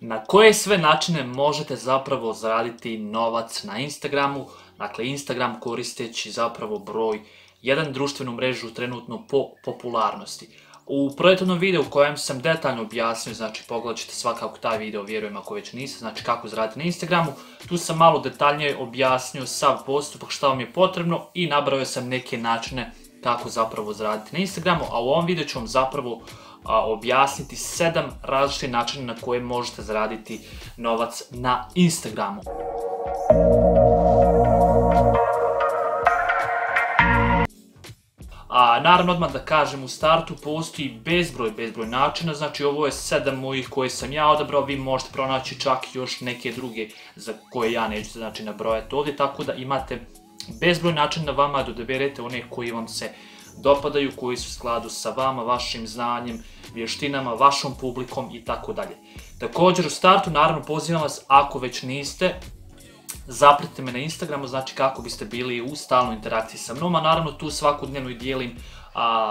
Na koje sve načine možete zapravo zaraditi novac na Instagramu, dakle Instagram koristeći zapravo broj jedan društvenu mrežu trenutno po popularnosti. U prethodnom videu u kojem sam detaljno objasnio, znači pogledat ćete svakako taj video, vjerujem ako već niste, znači kako zaraditi na Instagramu, tu sam malo detaljnije objasnio sav postupak šta vam je potrebno i nabrao sam neke načine kako zapravo zaraditi na Instagramu, a u ovom videu ću vam zapravo objasniti sedam različitih načina na koje možete zaraditi novac na Instagramu. A naravno odmah da kažem u startu postoji bezbroj, bezbroj načina, znači ovo je sedam mojih koje sam ja odabrao, vi možete pronaći čak još neke druge za koje ja neću znači nabrojati ovdje, tako da imate bezbroj načina vama da odaberete one koji vam se dopadaju, koji su u skladu sa vama, vašim znanjem, vještinama, vašom publikom i tako dalje. Također u startu naravno pozivam vas ako već niste, zapratite me na Instagramu, znači kako biste bili u stalnoj interakciji sa mnom, a naravno tu svakodnevno i dijelim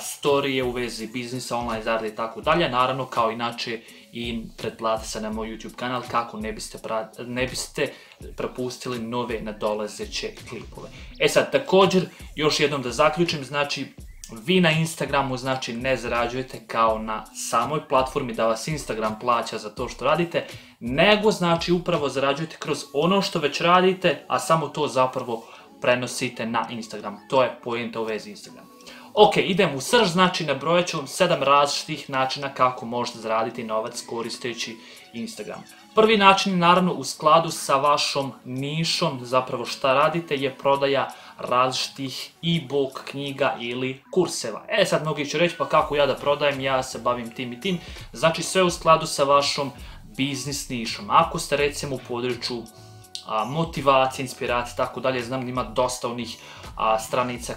storije u vezi biznisa, online zarade i tako dalje, naravno kao inače i pretplate se na moj YouTube kanal kako ne biste, ne biste propustili nove nadolazeće klipove. E sad, također, još jednom da zaključim, znači vi na Instagramu znači ne zarađujete kao na samoj platformi da vas Instagram plaća za to što radite, nego znači upravo zarađujete kroz ono što već radite, a samo to zapravo prenosite na Instagram. To je pojenta u vezi Instagram. Ok, idem u srž, znači nabrojat ću vam sedam različitih načina kako možete zaraditi novac koristeći Instagram. Prvi način naravno u skladu sa vašom nišom, zapravo šta radite je prodaja različitih e-book knjiga ili kurseva. E sad mnogi će reći pa kako ja da prodajem, ja se bavim tim i tim. Znači sve u skladu sa vašom biznis nišom. Ako ste recimo u području motivacije, inspiracije, tako dalje, znam da ima dosta onih stranica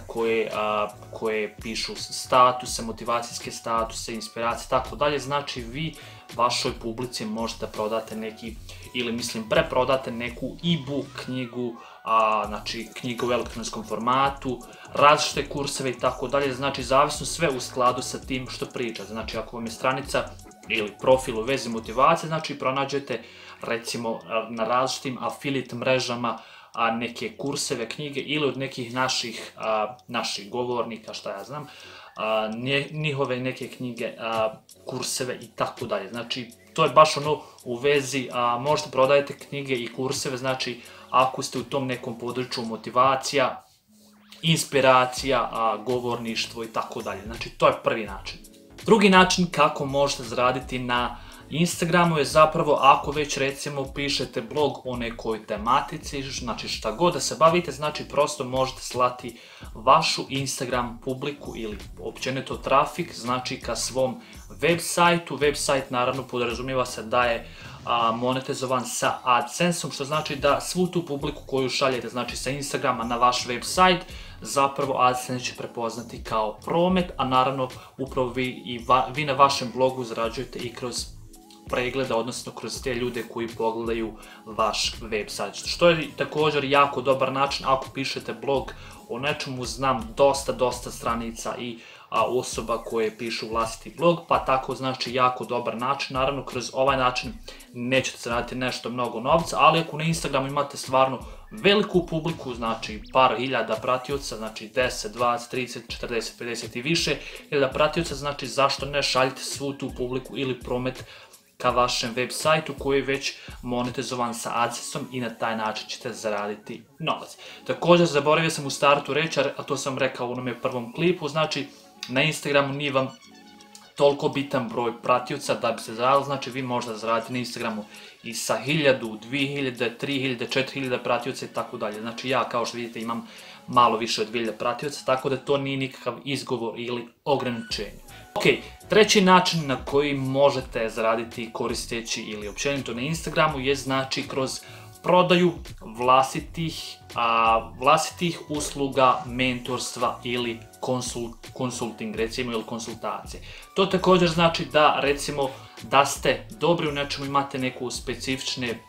koje pišu statuse, motivacijske statuse, inspiracije, tako dalje, znači vi vašoj publici možete prodati neki, ili mislim preprodate neku e-book knjigu, a, znači knjiga u elektronskom formatu, različite kurseve i tako dalje, znači zavisno sve u skladu sa tim što pričate. Znači ako vam je stranica ili profil u vezi motivacije, znači pronađete recimo na različitim affiliate mrežama a, neke kurseve, knjige ili od nekih naših, naših govornika, šta ja znam, njihove neke knjige, kurseve i tako dalje. Znači, to je baš ono u vezi, a, možete prodajete knjige i kurseve, znači ako ste u tom nekom području motivacija, inspiracija, a, govorništvo i tako dalje. Znači, to je prvi način. Drugi način kako možete zaraditi na Instagramu je zapravo ako već recimo pišete blog o nekoj tematici, znači šta god da se bavite, znači prosto možete slati vašu Instagram publiku ili općenito trafik, znači ka svom web sajtu. Web sajt naravno podrazumijeva se da je monetizovan sa AdSense-om, što znači da svu tu publiku koju šaljete znači sa Instagrama na vaš web sajt, zapravo AdSense će prepoznati kao promet, a naravno upravo vi, i vi na vašem blogu zarađujete i kroz pregleda, odnosno kroz te ljude koji pogledaju vaš website. Što je također jako dobar način ako pišete blog o nečemu, znam dosta, dosta stranica i osoba koje pišu vlastiti blog, pa tako znači jako dobar način. Naravno, kroz ovaj način nećete zaraditi nešto mnogo novca, ali ako na Instagramu imate stvarno veliku publiku, znači par hiljada pratioca, znači 10, 20, 30, 40, 50 i više hiljada pratioca, znači zašto ne šaljite svu tu publiku ili promet ka vašem web sajtu koji je već monetizovan sa AdSense-om i na taj način ćete zaraditi novac. Također zaboravio sam u startu reći, a to sam rekao u onome prvom klipu, znači na Instagramu nije vam toliko bitan broj pratioca da bi se zaradili, znači vi možete zaraditi na Instagramu i sa 1000, 2000, 3000, 4000 pratioca i tako dalje. Znači ja kao što vidite imam malo više od 2000 pratioca, tako da to nije nikakav izgovor ili ograničenje. Ok, treći način na koji možete zaraditi koristeći ili općenito na Instagramu je znači kroz prodaju vlastitih, vlastitih usluga, mentorstva ili konsulting recimo ili konsultacije. To također znači da recimo da ste dobri u nečemu, imate neku specifične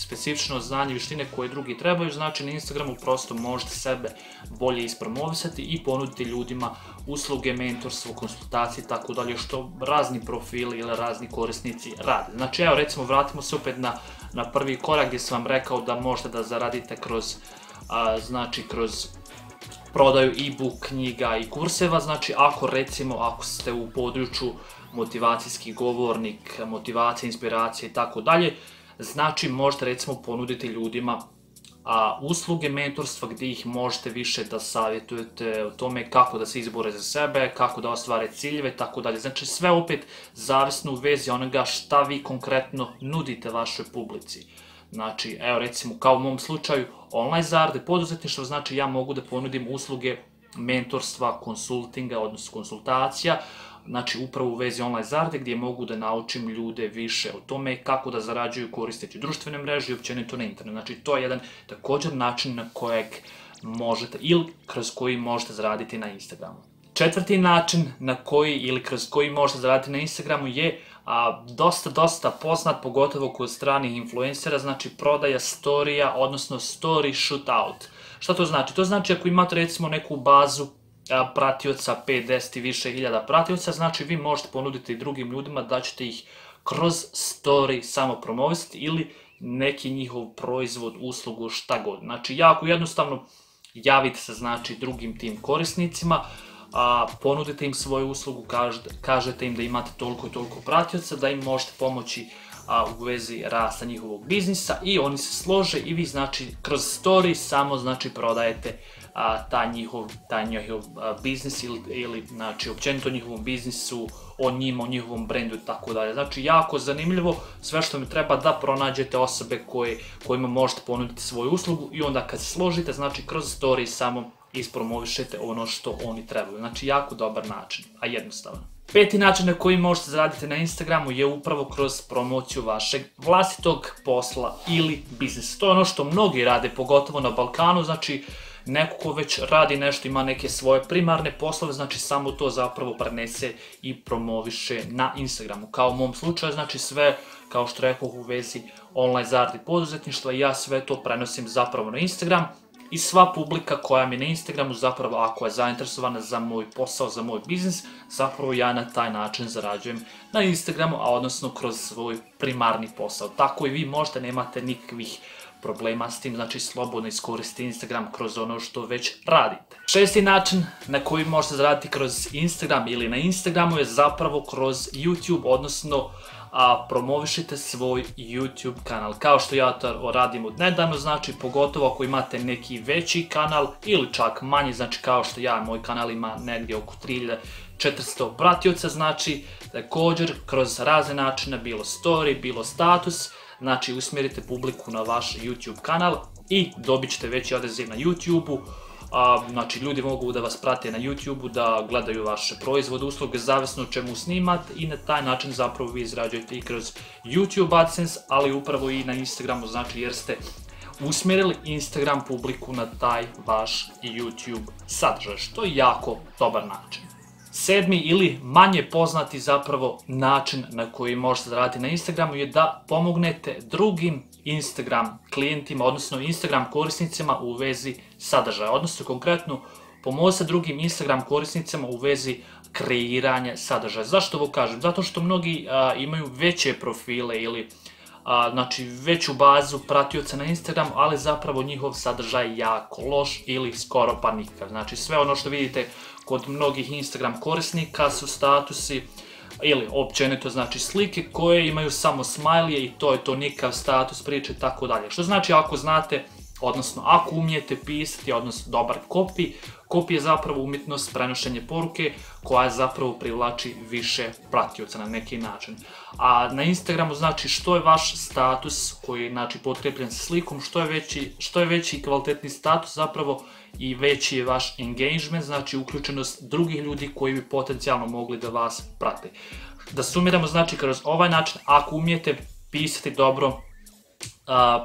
specifično znanje, vještine koje drugi trebaju, znači na Instagramu prosto možete sebe bolje ispromovisati i ponuditi ljudima usluge, mentorstvo, konsultacije i tako dalje, što razni profili ili razni korisnici rade. Znači evo recimo vratimo se opet na, na prvi korak gdje sam vam rekao da možete da zaradite kroz, znači kroz prodaju e-book knjiga i kurseva, znači ako recimo ako ste u području motivacijski govornik, motivacija, inspiracija i tako dalje, znači možete recimo ponuditi ljudima a, usluge mentorstva gdje ih možete više da savjetujete o tome kako da se izbore za sebe, kako da ostvare ciljeve, tako dalje. Znači sve opet zavisno u vezi onoga šta vi konkretno nudite vašoj publici. Znači, evo recimo kao u mom slučaju, online zarade poduzetništvo, znači ja mogu da ponudim usluge mentorstva, konsultinga, odnosno konsultacija, znači upravo u vezi online zarade gdje mogu da naučim ljude više o tome kako da zarađuju koristeći društvene mreže i općenito na internet. Znači to je jedan također način na kojeg možete ili kroz koji možete zaraditi na Instagramu. Četvrti način na koji ili kroz koji možete zaraditi na Instagramu je a, dosta, dosta poznat, pogotovo kod stranih influencera, znači prodaja storija, odnosno story shootout. Šta to znači? To znači ako imate recimo neku bazu pratioca, 5, 10 i više hiljada pratioca, znači vi možete ponuditi drugim ljudima da ćete ih kroz story samo promovisati ili neki njihov proizvod, uslugu, šta god. Znači jako jednostavno javite se znači drugim tim korisnicima, ponudite im svoju uslugu, kažete, im da imate toliko i toliko pratioca, da im možete pomoći u vezi rasta njihovog biznisa i oni se slože i vi znači kroz story samo znači prodajete a, njihov, taj njihov biznis ili, znači općenito njihovom biznisu, o njima, o njihovom brendu i tako dalje. Znači jako zanimljivo, sve što mi treba da pronađete osobe koje, kojima možete ponuditi svoju uslugu i onda kad se složite, znači kroz story samo ispromovišete ono što oni trebaju. Znači jako dobar način, a jednostavan. Peti način na koji možete zaraditi na Instagramu je upravo kroz promociju vašeg vlastitog posla ili biznisa. To je ono što mnogi rade, pogotovo na Balkanu, znači neko ko već radi nešto, ima neke svoje primarne poslove, znači samo to zapravo prenese i promoviše na Instagramu. Kao u mom slučaju, znači sve, kao što rekao u vezi online zaradi poduzetništva, ja sve to prenosim zapravo na Instagram i sva publika koja mi na Instagramu zapravo ako je zainteresovana za moj posao, za moj biznis, zapravo ja na taj način zarađujem na Instagramu, a odnosno kroz svoj primarni posao. Tako i vi možda nemate nikakvih problema s tim, znači slobodno iskoristite Instagram kroz ono što već radite. Šesti način na koji možete zaraditi kroz Instagram ili na Instagramu je zapravo kroz YouTube, odnosno a promovišite svoj YouTube kanal. Kao što ja to radim od nedavno, znači pogotovo ako imate neki veći kanal ili čak manji, znači kao što ja, moj kanal ima negdje oko 3400 pratioca, znači također kroz razne načine, bilo story, bilo status, znači usmjerite publiku na vaš YouTube kanal i dobit ćete veći odaziv na YouTube-u, znači ljudi mogu da vas prate na YouTube-u, da gledaju vaše proizvode, usluge, zavisno čemu snimate i na taj način zapravo vi izrađujete i kroz YouTube AdSense, ali upravo i na Instagramu, znači jer ste usmjerili Instagram publiku na taj vaš YouTube sadržaj, što je jako dobar način. Sedmi ili manje poznati zapravo način na koji možete raditi na Instagramu je da pomognete drugim Instagram klijentima, odnosno Instagram korisnicima u vezi sadržaja, odnosno konkretno pomozite drugim Instagram korisnicima u vezi kreiranja sadržaja. Zašto ovo kažem? Zato što mnogi imaju veće profile ili znači veću bazu pratioca na Instagram, ali zapravo njihov sadržaj je jako loš ili skoro pa nikakav. Znači sve ono što vidite kod mnogih Instagram korisnika su statusi ili općenito znači slike koje imaju samo smajlije i to je to nikav status priče i tako dalje. Što znači ako znate, odnosno ako umijete pisati, odnosno dobar kopi, kopi je zapravo umjetnost prenošenje poruke koja zapravo privlači više pratioca na neki način. A na Instagramu znači što je vaš status koji je znači, potkrepljen sa slikom, što je veći, što je veći kvalitetni status zapravo i veći je vaš engagement, znači uključenost drugih ljudi koji bi potencijalno mogli da vas prate. Da sumiramo, znači kroz ovaj način, ako umijete pisati dobro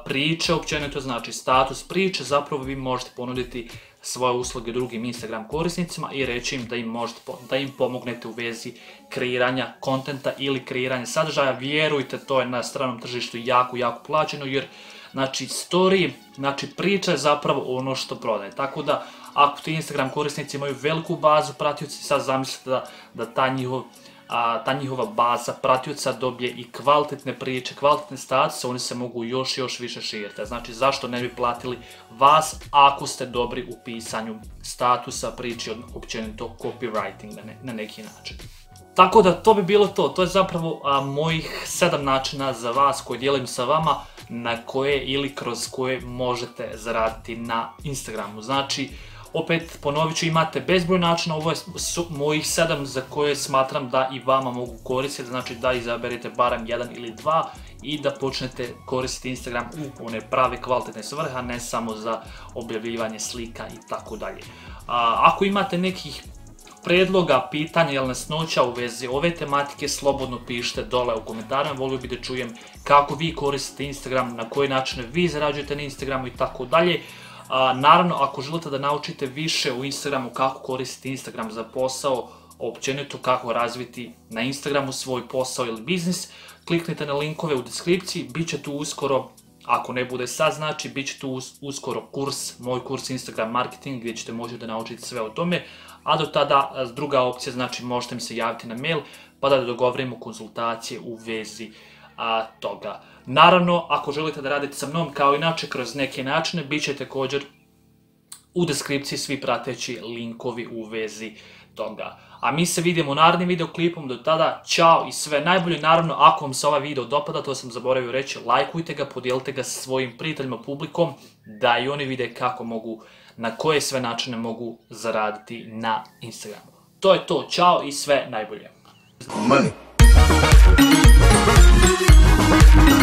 priče, općenito znači status priče, zapravo vi možete ponuditi svoje usluge drugim Instagram korisnicima i reći im da im, možete, da im pomognete u vezi kreiranja kontenta ili kreiranja sadržaja. Vjerujte, to je na stranom tržištu jako, jako plaćeno jer znači story, znači priča je zapravo ono što prodaje. Tako da ako ti Instagram korisnici imaju veliku bazu pratioci, sad zamislite da, da ta njihov ta njihova baza pratioca dobije i kvalitetne priče, kvalitetne statuse, oni se mogu još još više širiti. Znači, zašto ne bi platili vas ako ste dobri u pisanju statusa, priči, općenito copywriting na, na neki način. Tako da to bi bilo to, to je zapravo a, mojih sedam načina za vas koje dijelim sa vama na koje ili kroz koje možete zaraditi na Instagramu. Znači, opet ponovit ću, imate bezbroj načina, ovo je mojih sedam za koje smatram da i vama mogu koristiti, znači da izaberete barem jedan ili dva i da počnete koristiti Instagram u one prave kvalitetne svrhe, ne samo za objavljivanje slika i tako dalje. Ako imate nekih predloga, pitanja ili nesnoća u vezi ove tematike, slobodno pišite dole u komentarima, volio bih da čujem kako vi koristite Instagram, na koji način vi zarađujete na Instagramu i tako dalje. Naravno, ako želite da naučite više u Instagramu kako koristiti Instagram za posao, općenito kako razviti na Instagramu svoj posao ili biznis, kliknite na linkove u deskripciji, bit će tu uskoro, ako ne bude sad znači, bit će tu uskoro kurs, moj kurs Instagram marketing gdje ćete moći da naučite sve o tome, a do tada druga opcija znači možete mi se javiti na mail pa da dogovorimo konzultacije u vezi a, toga. Naravno, ako želite da radite sa mnom kao inače kroz neke načine, bit će također u deskripciji svi prateći linkovi u vezi toga. A mi se vidimo u narednim videoklipom, do tada, čao i sve najbolje. Naravno, ako vam se ovaj video dopada, to sam zaboravio reći, lajkujte ga, podijelite ga sa svojim prijateljima, publikom, da i oni vide kako mogu, na koje sve načine mogu zaraditi na Instagramu. To je to, čao i sve najbolje. Money. Thank you.